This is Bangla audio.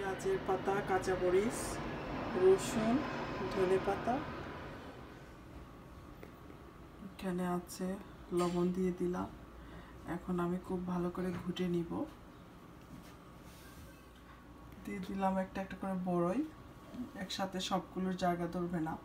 পেঁয়াজের পাতা, কাঁচা মরিচ, রসুন, ধনে পাতা। এখানে আছে লবণ দিয়ে দিলাম। এখন আমি খুব ভালো করে ঘুটে নিব। দিয়ে দিলাম একটা একটা করে বড়ই। একসাথে সবগুলোর জায়গা ধরবে না।